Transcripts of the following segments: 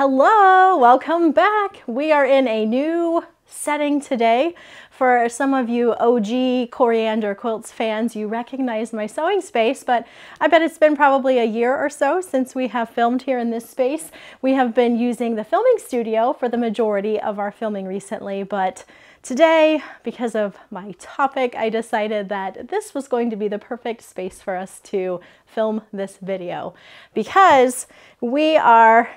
Hello, welcome back. We are in a new setting today. For some of you OG Coriander Quilts fans, you recognize my sewing space, but I bet it's been probably a year or so since we have filmed here in this space. We have been using the filming studio for the majority of our filming recently, but Today, because of my topic, I decided that this was going to be the perfect space for us to film this video because we are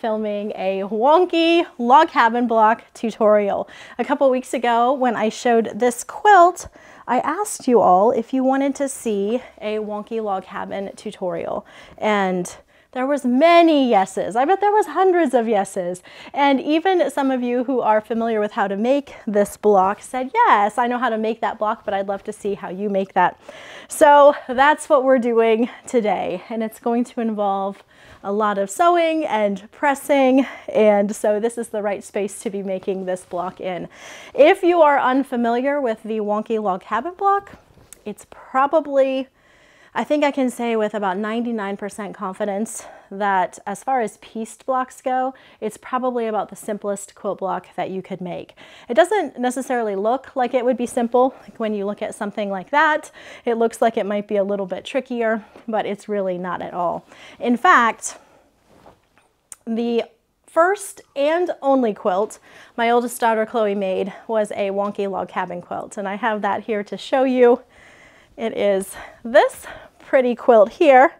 filming a wonky log cabin block tutorial. A couple weeks ago when I showed this quilt, I asked you all if you wanted to see a wonky log cabin tutorial and there was many yeses. I bet there was hundreds of yeses. And even some of you who are familiar with how to make this block said, yes, I know how to make that block, but I'd love to see how you make that. So that's what we're doing today. And it's going to involve a lot of sewing and pressing, and so this is the right space to be making this block in. If you are unfamiliar with the wonky log cabin block, it's probably I think I can say with about 99% confidence that as far as pieced blocks go, it's probably about the simplest quilt block that you could make. It doesn't necessarily look like it would be simple. Like when you look at something like that, it looks like it might be a little bit trickier, but it's really not at all. In fact, the first and only quilt my oldest daughter Chloe made was a wonky log cabin quilt, and I have that here to show you. It is this pretty quilt here.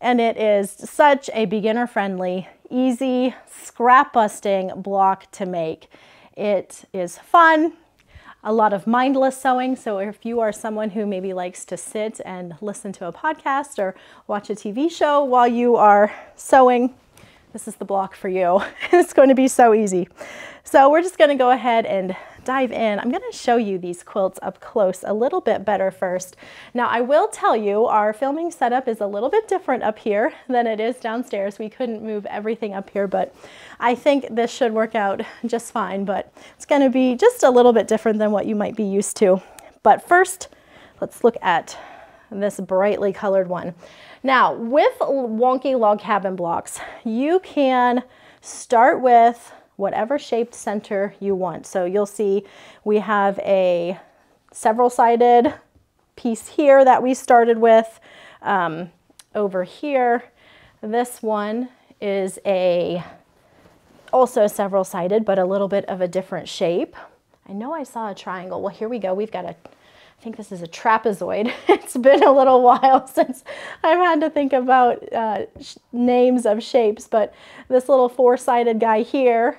And it is such a beginner friendly, easy, scrap busting block to make. It is fun, a lot of mindless sewing. So if you are someone who maybe likes to sit and listen to a podcast or watch a TV show while you are sewing, this is the block for you. it's going to be so easy. So we're just going to go ahead and dive in, I'm going to show you these quilts up close a little bit better first. Now I will tell you our filming setup is a little bit different up here than it is downstairs. We couldn't move everything up here, but I think this should work out just fine, but it's going to be just a little bit different than what you might be used to. But first, let's look at this brightly colored one. Now, with wonky log cabin blocks, you can start with whatever shaped center you want. So you'll see we have a several sided piece here that we started with. Um, over here, this one is a also several sided, but a little bit of a different shape. I know I saw a triangle. Well, here we go. We've got a, I think this is a trapezoid. it's been a little while since I've had to think about uh, names of shapes, but this little four-sided guy here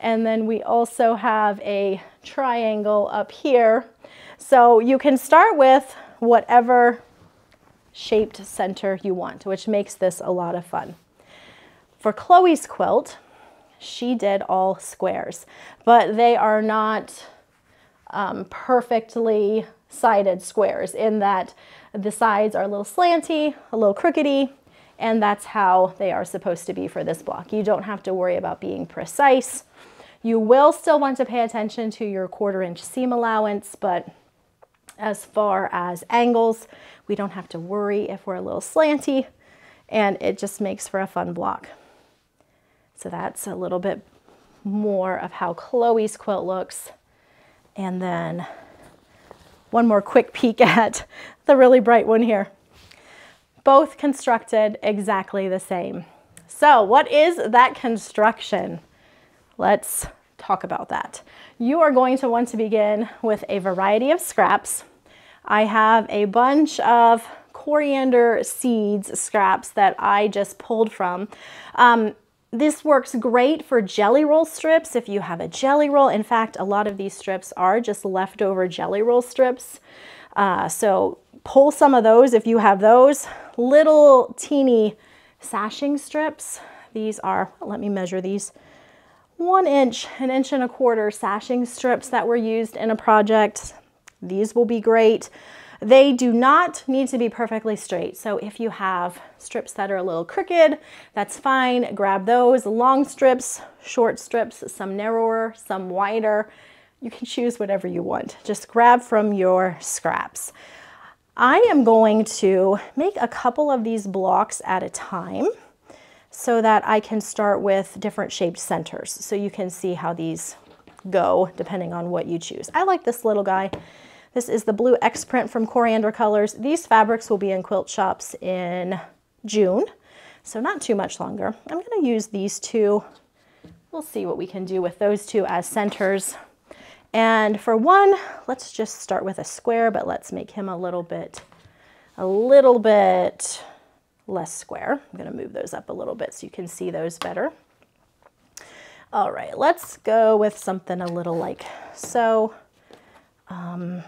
and then we also have a triangle up here. So you can start with whatever shaped center you want, which makes this a lot of fun. For Chloe's quilt, she did all squares, but they are not um, perfectly sided squares in that the sides are a little slanty, a little crookedy, and that's how they are supposed to be for this block. You don't have to worry about being precise. You will still want to pay attention to your quarter inch seam allowance, but as far as angles, we don't have to worry if we're a little slanty and it just makes for a fun block. So that's a little bit more of how Chloe's quilt looks. And then one more quick peek at the really bright one here. Both constructed exactly the same. So what is that construction? Let's talk about that. You are going to want to begin with a variety of scraps. I have a bunch of coriander seeds scraps that I just pulled from. Um, this works great for jelly roll strips if you have a jelly roll. In fact, a lot of these strips are just leftover jelly roll strips. Uh, so pull some of those if you have those. Little teeny sashing strips. These are, let me measure these, one inch, an inch and a quarter sashing strips that were used in a project. These will be great. They do not need to be perfectly straight. So if you have strips that are a little crooked, that's fine. Grab those long strips, short strips, some narrower, some wider. You can choose whatever you want. Just grab from your scraps. I am going to make a couple of these blocks at a time. so that I can start with different shaped centers. So you can see how these go depending on what you choose. I like this little guy. This is the blue X print from Coriander Colors. These fabrics will be in quilt shops in June, so not too much longer. I'm gonna use these two. We'll see what we can do with those two as centers. And for one, let's just start with a square, but let's make him a little bit, a little bit less square. I'm gonna move those up a little bit so you can see those better. All right, let's go with something a little like so. Um,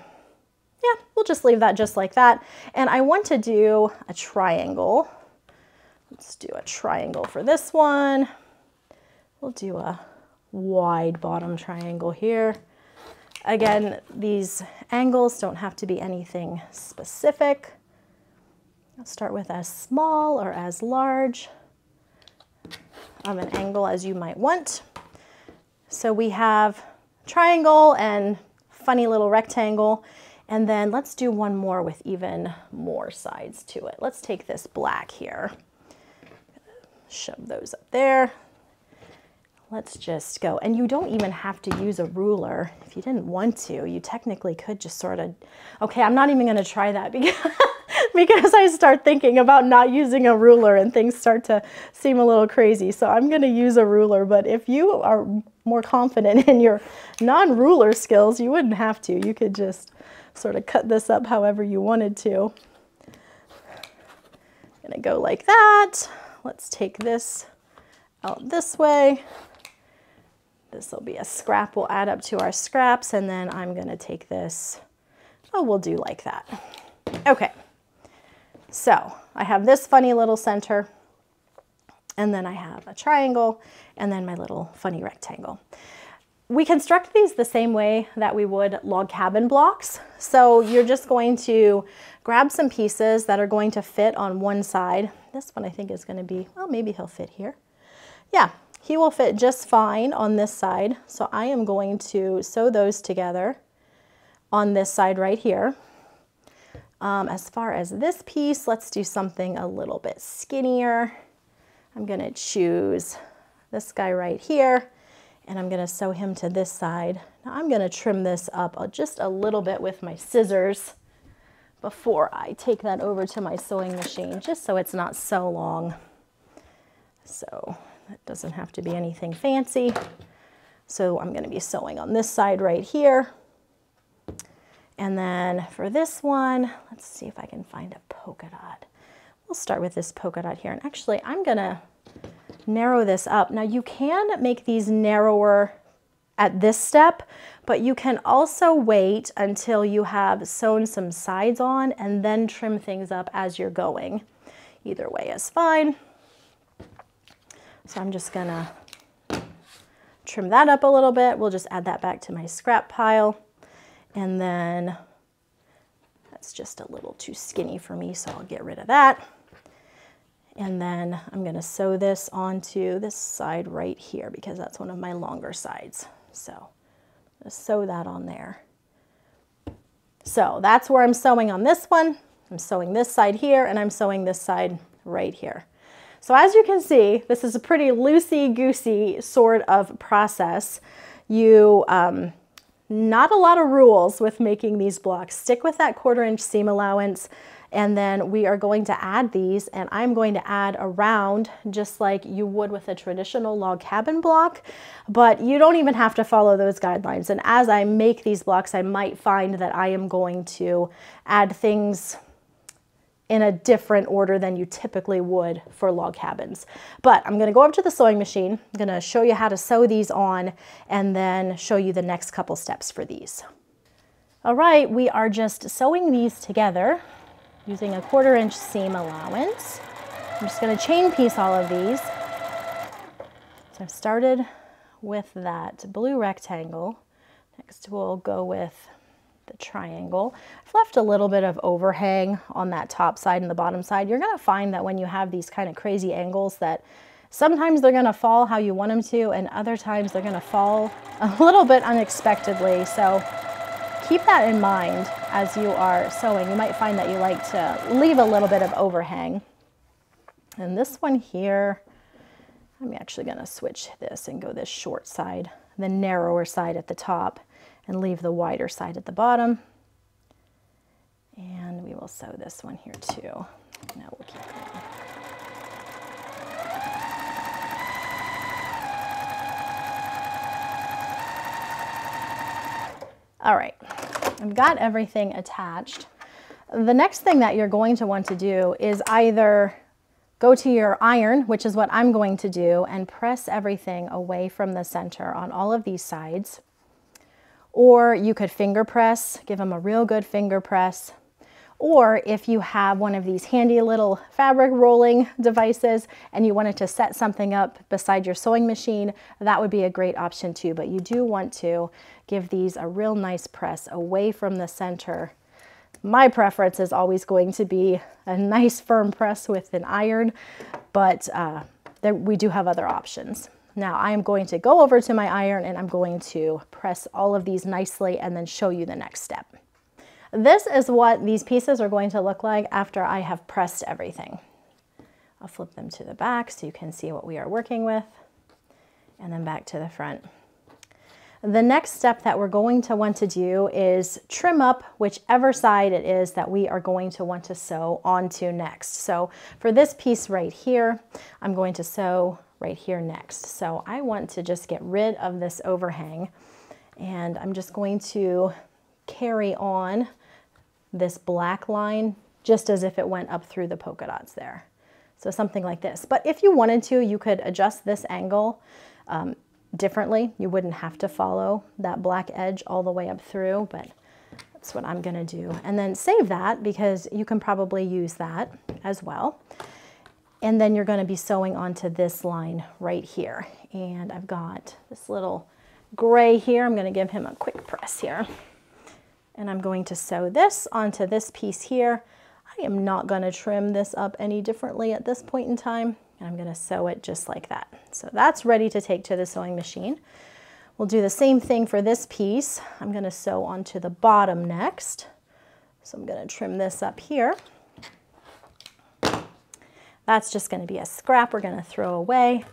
yeah, we'll just leave that just like that. And I want to do a triangle. Let's do a triangle for this one. We'll do a wide bottom triangle here. Again, these angles don't have to be anything specific. I'll start with as small or as large of an angle as you might want. So we have triangle and funny little rectangle. And then let's do one more with even more sides to it. Let's take this black here. Shove those up there. Let's just go. And you don't even have to use a ruler if you didn't want to. You technically could just sort of, okay, I'm not even going to try that because, because I start thinking about not using a ruler and things start to seem a little crazy. So I'm going to use a ruler. But if you are more confident in your non-ruler skills, you wouldn't have to. You could just sort of cut this up however you wanted to. I'm Gonna go like that. Let's take this out this way. This will be a scrap. We'll add up to our scraps and then I'm gonna take this, oh, we'll do like that. Okay, so I have this funny little center and then I have a triangle and then my little funny rectangle. We construct these the same way that we would log cabin blocks. So you're just going to grab some pieces that are going to fit on one side. This one I think is gonna be, well, maybe he'll fit here. Yeah, he will fit just fine on this side. So I am going to sew those together on this side right here. Um, as far as this piece, let's do something a little bit skinnier. I'm gonna choose this guy right here and I'm gonna sew him to this side. Now I'm gonna trim this up just a little bit with my scissors before I take that over to my sewing machine, just so it's not so long. So it doesn't have to be anything fancy. So I'm gonna be sewing on this side right here. And then for this one, let's see if I can find a polka dot. We'll start with this polka dot here. And actually I'm gonna narrow this up. Now you can make these narrower at this step, but you can also wait until you have sewn some sides on and then trim things up as you're going. Either way is fine. So I'm just gonna trim that up a little bit. We'll just add that back to my scrap pile. And then that's just a little too skinny for me, so I'll get rid of that. And then I'm gonna sew this onto this side right here because that's one of my longer sides. So sew that on there. So that's where I'm sewing on this one. I'm sewing this side here and I'm sewing this side right here. So as you can see, this is a pretty loosey-goosey sort of process. You, um, not a lot of rules with making these blocks. Stick with that quarter inch seam allowance. And then we are going to add these and I'm going to add around just like you would with a traditional log cabin block, but you don't even have to follow those guidelines. And as I make these blocks, I might find that I am going to add things in a different order than you typically would for log cabins. But I'm gonna go up to the sewing machine. I'm gonna show you how to sew these on and then show you the next couple steps for these. All right, we are just sewing these together using a quarter inch seam allowance. I'm just gonna chain piece all of these. So I've started with that blue rectangle. Next we'll go with the triangle. I've left a little bit of overhang on that top side and the bottom side. You're gonna find that when you have these kind of crazy angles that sometimes they're gonna fall how you want them to and other times they're gonna fall a little bit unexpectedly. So keep that in mind as you are sewing. You might find that you like to leave a little bit of overhang. And this one here, I'm actually going to switch this and go this short side, the narrower side at the top, and leave the wider side at the bottom. And we will sew this one here too. We'll keep going. All right, I've got everything attached. The next thing that you're going to want to do is either go to your iron, which is what I'm going to do, and press everything away from the center on all of these sides. Or you could finger press, give them a real good finger press. Or if you have one of these handy little fabric rolling devices and you wanted to set something up beside your sewing machine, that would be a great option too. But you do want to give these a real nice press away from the center. My preference is always going to be a nice firm press with an iron, but uh, there, we do have other options. Now I am going to go over to my iron and I'm going to press all of these nicely and then show you the next step. This is what these pieces are going to look like after I have pressed everything. I'll flip them to the back so you can see what we are working with and then back to the front. The next step that we're going to want to do is trim up whichever side it is that we are going to want to sew onto next. So for this piece right here, I'm going to sew right here next. So I want to just get rid of this overhang and I'm just going to carry on this black line just as if it went up through the polka dots there. So something like this. But if you wanted to, you could adjust this angle um, differently. You wouldn't have to follow that black edge all the way up through, but that's what I'm gonna do. And then save that because you can probably use that as well. And then you're gonna be sewing onto this line right here. And I've got this little gray here. I'm gonna give him a quick press here and I'm going to sew this onto this piece here. I am not going to trim this up any differently at this point in time. And I'm going to sew it just like that. So that's ready to take to the sewing machine. We'll do the same thing for this piece. I'm going to sew onto the bottom next. So I'm going to trim this up here. That's just going to be a scrap we're going to throw away.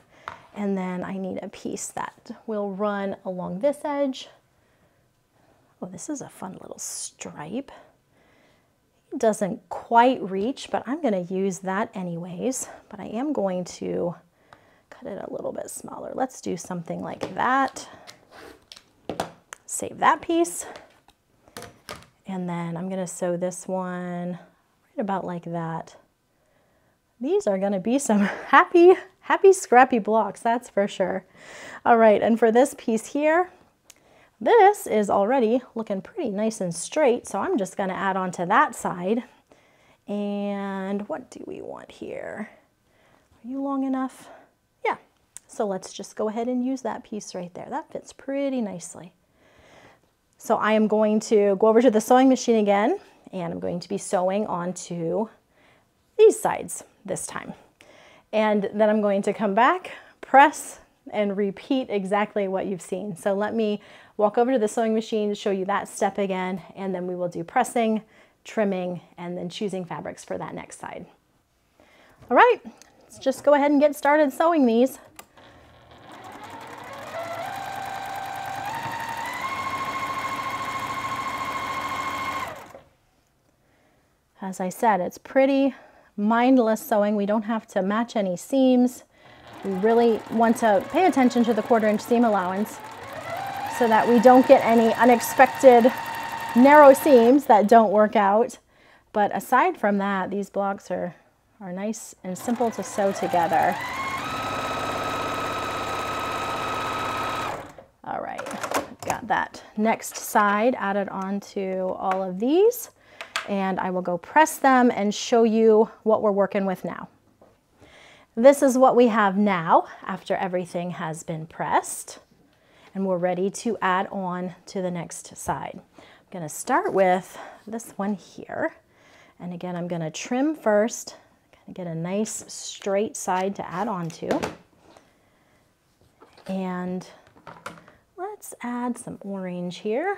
And then I need a piece that will run along this edge Oh, this is a fun little stripe. It doesn't quite reach, but I'm going to use that anyways. But I am going to cut it a little bit smaller. Let's do something like that. Save that piece. And then I'm going to sew this one right about like that. These are going to be some happy, happy scrappy blocks, that's for sure. All right, and for this piece here, this is already looking pretty nice and straight, so I'm just going to add on to that side. And what do we want here? Are you long enough? Yeah, so let's just go ahead and use that piece right there. That fits pretty nicely. So I am going to go over to the sewing machine again, and I'm going to be sewing onto these sides this time. And then I'm going to come back, press, and repeat exactly what you've seen. So let me walk over to the sewing machine, show you that step again, and then we will do pressing, trimming, and then choosing fabrics for that next side. All right, let's just go ahead and get started sewing these. As I said, it's pretty mindless sewing. We don't have to match any seams. We really want to pay attention to the quarter inch seam allowance so that we don't get any unexpected narrow seams that don't work out. But aside from that, these blocks are, are nice and simple to sew together. All right, got that next side added onto all of these and I will go press them and show you what we're working with now. This is what we have now after everything has been pressed and we're ready to add on to the next side. I'm gonna start with this one here. And again, I'm gonna trim first, get a nice straight side to add on to. And let's add some orange here.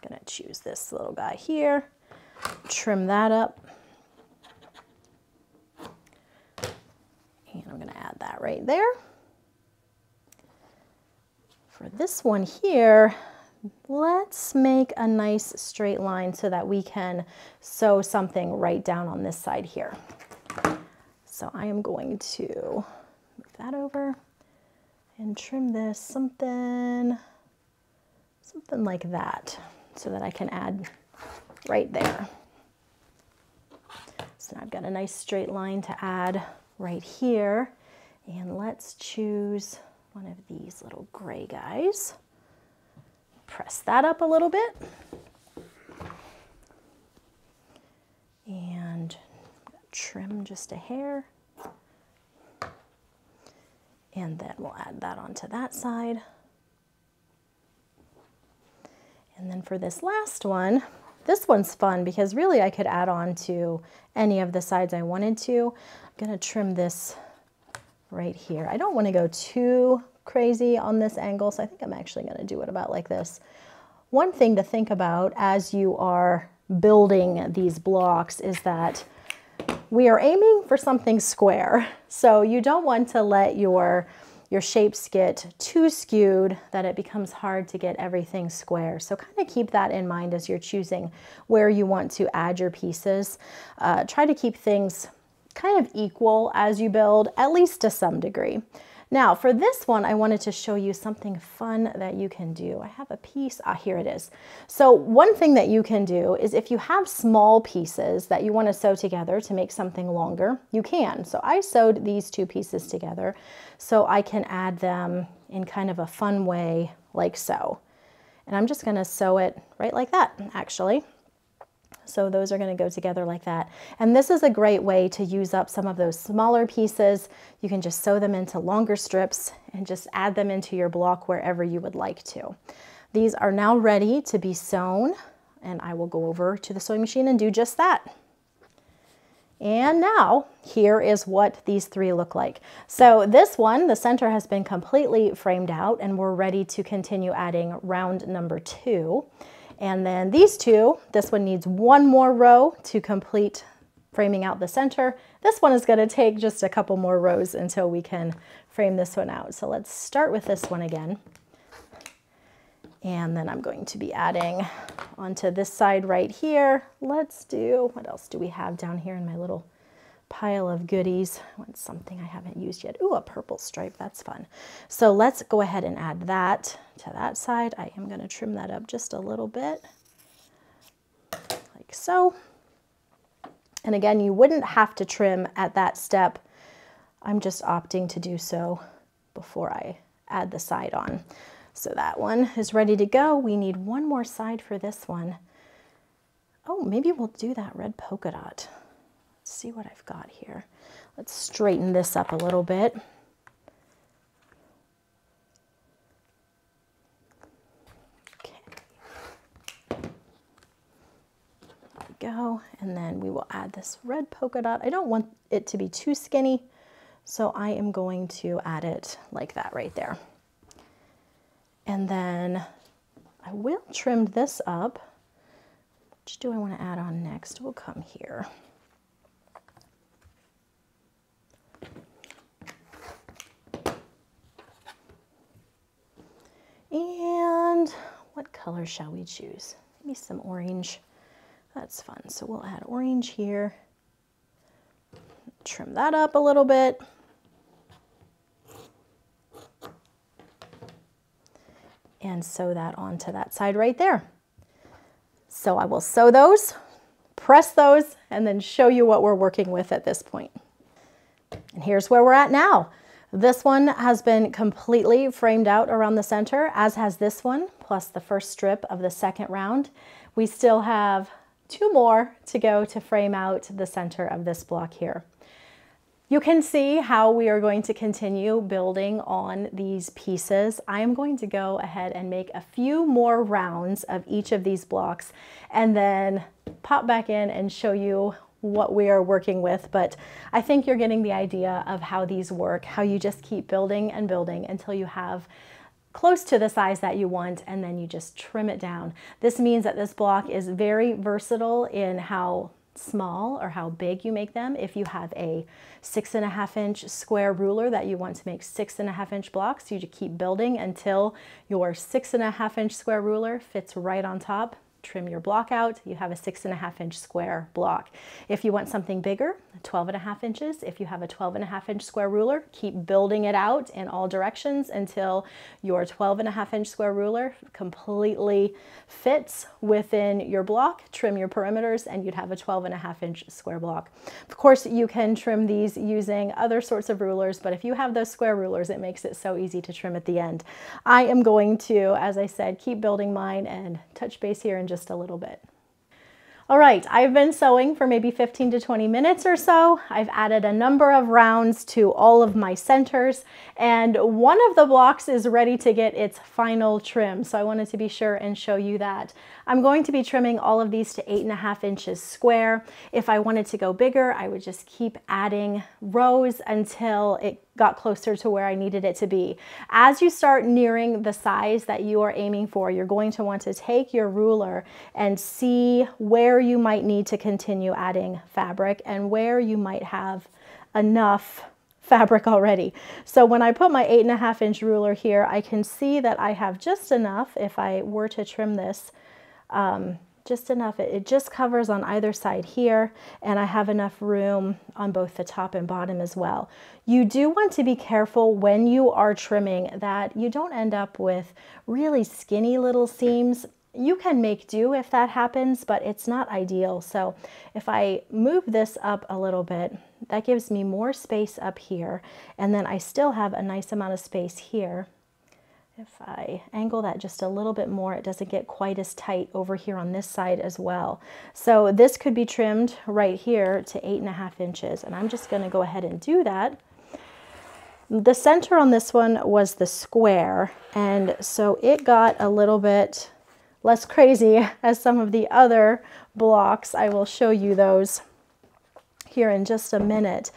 I'm gonna choose this little guy here, trim that up. And I'm gonna add that right there. For this one here, let's make a nice straight line so that we can sew something right down on this side here. So I am going to move that over and trim this something, something like that so that I can add right there. So now I've got a nice straight line to add right here. And let's choose one of these little gray guys. Press that up a little bit. And trim just a hair. And then we'll add that onto that side. And then for this last one, this one's fun because really I could add on to any of the sides I wanted to. I'm gonna trim this right here. I don't wanna go too crazy on this angle, so I think I'm actually gonna do it about like this. One thing to think about as you are building these blocks is that we are aiming for something square. So you don't want to let your your shapes get too skewed that it becomes hard to get everything square. So kind of keep that in mind as you're choosing where you want to add your pieces. Uh, try to keep things kind of equal as you build, at least to some degree. Now for this one, I wanted to show you something fun that you can do. I have a piece, ah, here it is. So one thing that you can do is if you have small pieces that you want to sew together to make something longer, you can. So I sewed these two pieces together so I can add them in kind of a fun way like so. And I'm just gonna sew it right like that, actually. So those are going to go together like that. And this is a great way to use up some of those smaller pieces. You can just sew them into longer strips and just add them into your block wherever you would like to. These are now ready to be sewn and I will go over to the sewing machine and do just that. And now here is what these three look like. So this one, the center has been completely framed out and we're ready to continue adding round number two. And then these two, this one needs one more row to complete framing out the center. This one is gonna take just a couple more rows until we can frame this one out. So let's start with this one again. And then I'm going to be adding onto this side right here. Let's do, what else do we have down here in my little pile of goodies. Want something I haven't used yet. Ooh, a purple stripe, that's fun. So let's go ahead and add that to that side. I am gonna trim that up just a little bit, like so. And again, you wouldn't have to trim at that step. I'm just opting to do so before I add the side on. So that one is ready to go. We need one more side for this one. Oh, maybe we'll do that red polka dot see what I've got here. Let's straighten this up a little bit. Okay. There we go. And then we will add this red polka dot. I don't want it to be too skinny, so I am going to add it like that right there. And then I will trim this up. Which do I want to add on next? We'll come here. And what color shall we choose? Maybe some orange. That's fun. So we'll add orange here. Trim that up a little bit. And sew that onto that side right there. So I will sew those, press those, and then show you what we're working with at this point. And here's where we're at now. This one has been completely framed out around the center, as has this one, plus the first strip of the second round. We still have two more to go to frame out the center of this block here. You can see how we are going to continue building on these pieces. I am going to go ahead and make a few more rounds of each of these blocks and then pop back in and show you what we are working with, but I think you're getting the idea of how these work, how you just keep building and building until you have close to the size that you want and then you just trim it down. This means that this block is very versatile in how small or how big you make them. If you have a six and a half inch square ruler that you want to make six and a half inch blocks, you just keep building until your six and a half inch square ruler fits right on top trim your block out, you have a six and a half inch square block. If you want something bigger, 12 and a half inches, if you have a 12 and a half inch square ruler, keep building it out in all directions until your 12 and a half inch square ruler completely fits within your block, trim your perimeters, and you'd have a 12 and a half inch square block. Of course, you can trim these using other sorts of rulers, but if you have those square rulers, it makes it so easy to trim at the end. I am going to, as I said, keep building mine and touch base here in just a little bit. All right, I've been sewing for maybe 15 to 20 minutes or so. I've added a number of rounds to all of my centers and one of the blocks is ready to get its final trim. So I wanted to be sure and show you that. I'm going to be trimming all of these to eight and a half inches square. If I wanted to go bigger, I would just keep adding rows until it got closer to where I needed it to be. As you start nearing the size that you are aiming for, you're going to want to take your ruler and see where you might need to continue adding fabric and where you might have enough fabric already. So when I put my eight and a half inch ruler here, I can see that I have just enough if I were to trim this um, just enough. It, it just covers on either side here and I have enough room on both the top and bottom as well. You do want to be careful when you are trimming that you don't end up with really skinny little seams. You can make do if that happens, but it's not ideal. So if I move this up a little bit, that gives me more space up here. And then I still have a nice amount of space here. If I angle that just a little bit more, it doesn't get quite as tight over here on this side as well. So this could be trimmed right here to eight and a half inches. And I'm just gonna go ahead and do that. The center on this one was the square. And so it got a little bit less crazy as some of the other blocks. I will show you those here in just a minute.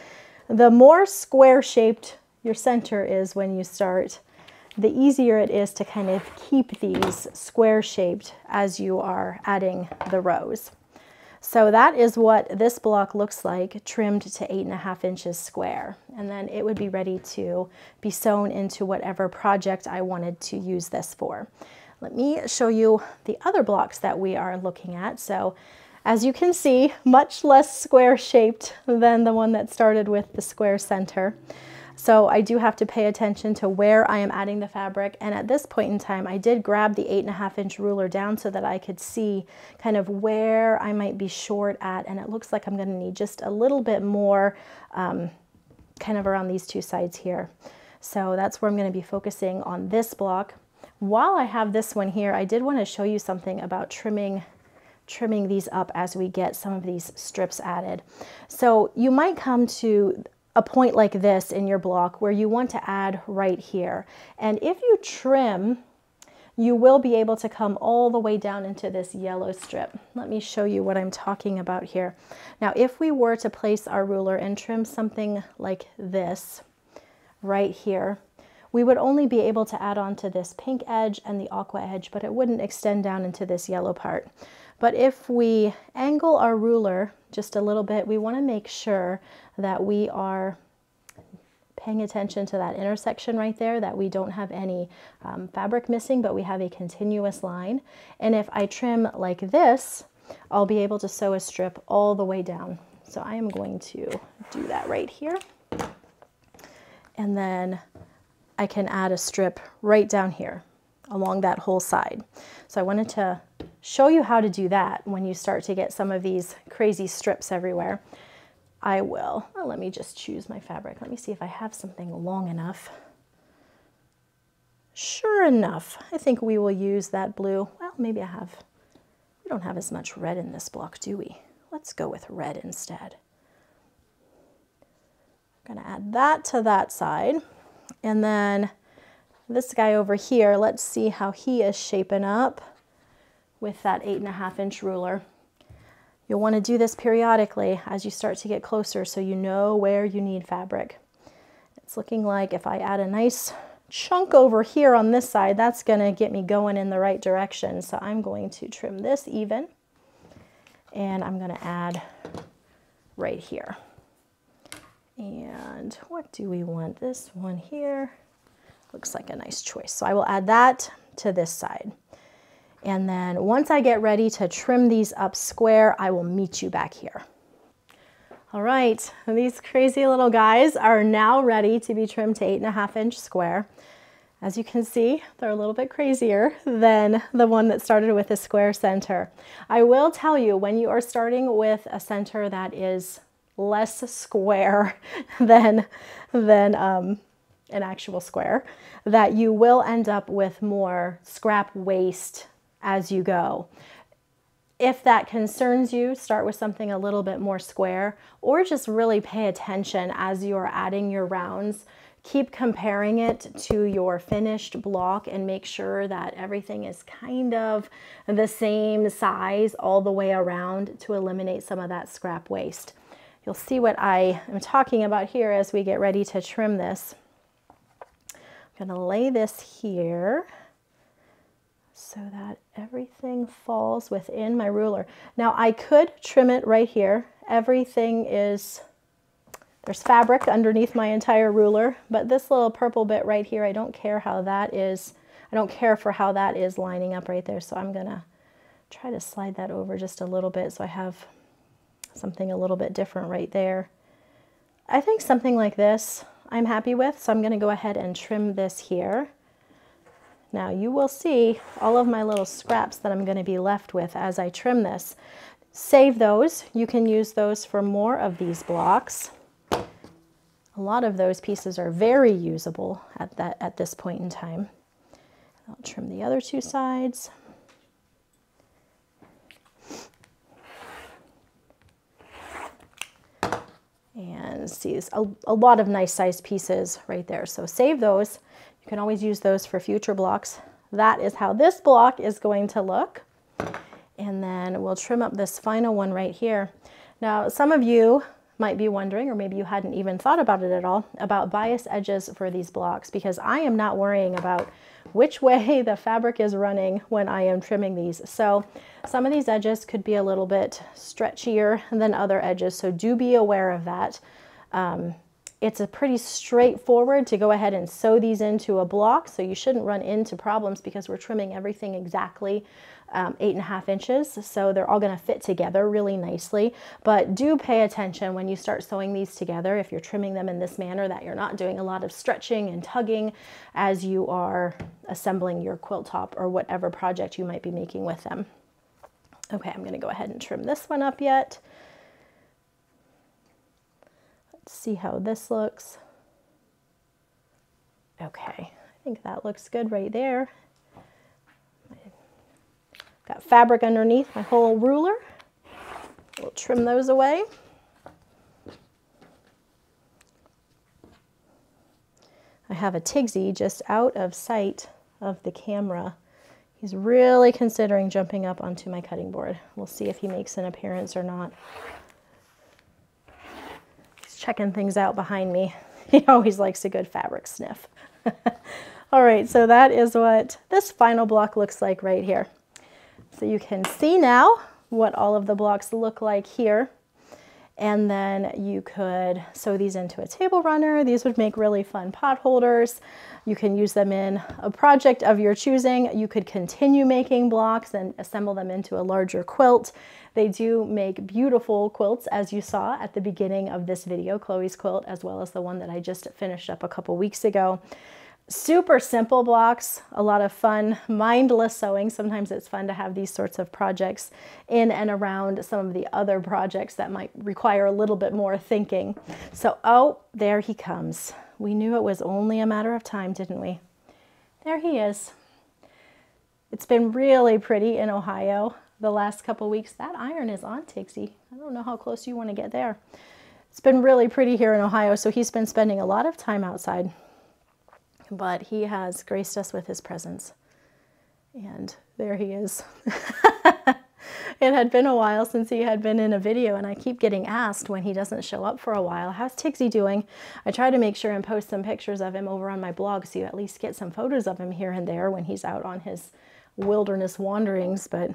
The more square shaped your center is when you start the easier it is to kind of keep these square shaped as you are adding the rows. So that is what this block looks like trimmed to eight and a half inches square. And then it would be ready to be sewn into whatever project I wanted to use this for. Let me show you the other blocks that we are looking at. So as you can see, much less square shaped than the one that started with the square center. So I do have to pay attention to where I am adding the fabric. And at this point in time, I did grab the eight and a half inch ruler down so that I could see kind of where I might be short at. And it looks like I'm gonna need just a little bit more um, kind of around these two sides here. So that's where I'm gonna be focusing on this block. While I have this one here, I did wanna show you something about trimming trimming these up as we get some of these strips added. So you might come to a point like this in your block where you want to add right here. And if you trim, you will be able to come all the way down into this yellow strip. Let me show you what I'm talking about here. Now, if we were to place our ruler and trim something like this right here, we would only be able to add on to this pink edge and the aqua edge, but it wouldn't extend down into this yellow part. But if we angle our ruler just a little bit, we want to make sure that we are paying attention to that intersection right there, that we don't have any um, fabric missing, but we have a continuous line. And if I trim like this, I'll be able to sew a strip all the way down. So I am going to do that right here. And then I can add a strip right down here along that whole side. So I wanted to show you how to do that when you start to get some of these crazy strips everywhere. I will, well, let me just choose my fabric. Let me see if I have something long enough. Sure enough, I think we will use that blue. Well, maybe I have, we don't have as much red in this block, do we? Let's go with red instead. I'm gonna add that to that side. And then this guy over here, let's see how he is shaping up with that eight and a half inch ruler. You'll want to do this periodically as you start to get closer so you know where you need fabric. It's looking like if I add a nice chunk over here on this side, that's going to get me going in the right direction. So I'm going to trim this even. And I'm gonna add right here. And what do we want? This one here looks like a nice choice. So I will add that to this side. And then once I get ready to trim these up square, I will meet you back here. All right, these crazy little guys are now ready to be trimmed to eight and a half inch square. As you can see, they're a little bit crazier than the one that started with a square center. I will tell you when you are starting with a center that is less square than, than um, an actual square, that you will end up with more scrap waste as you go. If that concerns you, start with something a little bit more square or just really pay attention as you are adding your rounds. Keep comparing it to your finished block and make sure that everything is kind of the same size all the way around to eliminate some of that scrap waste. You'll see what I am talking about here as we get ready to trim this. I'm going to lay this here so that everything falls within my ruler. Now I could trim it right here. Everything is, there's fabric underneath my entire ruler, but this little purple bit right here, I don't care how that is. I don't care for how that is lining up right there. So I'm gonna try to slide that over just a little bit so I have something a little bit different right there. I think something like this I'm happy with, so I'm gonna go ahead and trim this here. Now you will see all of my little scraps that I'm gonna be left with as I trim this. Save those. You can use those for more of these blocks. A lot of those pieces are very usable at, that, at this point in time. I'll trim the other two sides. And see, a, a lot of nice sized pieces right there. So save those. Can always use those for future blocks. That is how this block is going to look. And then we'll trim up this final one right here. Now, some of you might be wondering, or maybe you hadn't even thought about it at all, about bias edges for these blocks, because I am not worrying about which way the fabric is running when I am trimming these. So some of these edges could be a little bit stretchier than other edges, so do be aware of that. Um, it's a pretty straightforward to go ahead and sew these into a block, so you shouldn't run into problems because we're trimming everything exactly um, eight and a half inches, so they're all gonna fit together really nicely. But do pay attention when you start sewing these together, if you're trimming them in this manner, that you're not doing a lot of stretching and tugging as you are assembling your quilt top or whatever project you might be making with them. Okay, I'm gonna go ahead and trim this one up yet see how this looks. Okay, I think that looks good right there. Got fabric underneath my whole ruler. We'll trim those away. I have a Tigsy just out of sight of the camera. He's really considering jumping up onto my cutting board. We'll see if he makes an appearance or not checking things out behind me. He always likes a good fabric sniff. All right, so that is what this final block looks like right here. So you can see now what all of the blocks look like here. And then you could sew these into a table runner. These would make really fun pot holders. You can use them in a project of your choosing. You could continue making blocks and assemble them into a larger quilt. They do make beautiful quilts as you saw at the beginning of this video, Chloe's quilt, as well as the one that I just finished up a couple weeks ago. Super simple blocks, a lot of fun, mindless sewing. Sometimes it's fun to have these sorts of projects in and around some of the other projects that might require a little bit more thinking. So, oh, there he comes. We knew it was only a matter of time, didn't we? There he is. It's been really pretty in Ohio the last couple weeks. That iron is on, Tigsy. I don't know how close you want to get there. It's been really pretty here in Ohio, so he's been spending a lot of time outside. But he has graced us with his presence. And there he is. it had been a while since he had been in a video and I keep getting asked when he doesn't show up for a while, how's Tigsy doing? I try to make sure and post some pictures of him over on my blog so you at least get some photos of him here and there when he's out on his wilderness wanderings, but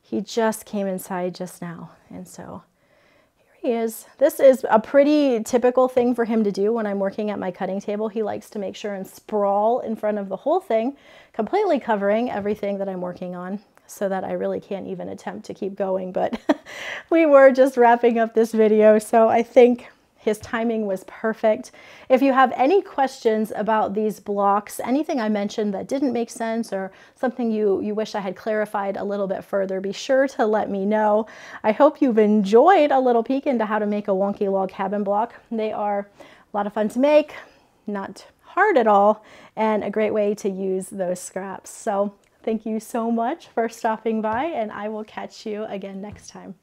he just came inside just now. And so he is. This is a pretty typical thing for him to do when I'm working at my cutting table. He likes to make sure and sprawl in front of the whole thing, completely covering everything that I'm working on so that I really can't even attempt to keep going. But we were just wrapping up this video. So I think his timing was perfect. If you have any questions about these blocks, anything I mentioned that didn't make sense or something you, you wish I had clarified a little bit further, be sure to let me know. I hope you've enjoyed a little peek into how to make a wonky log cabin block. They are a lot of fun to make, not hard at all, and a great way to use those scraps. So thank you so much for stopping by and I will catch you again next time.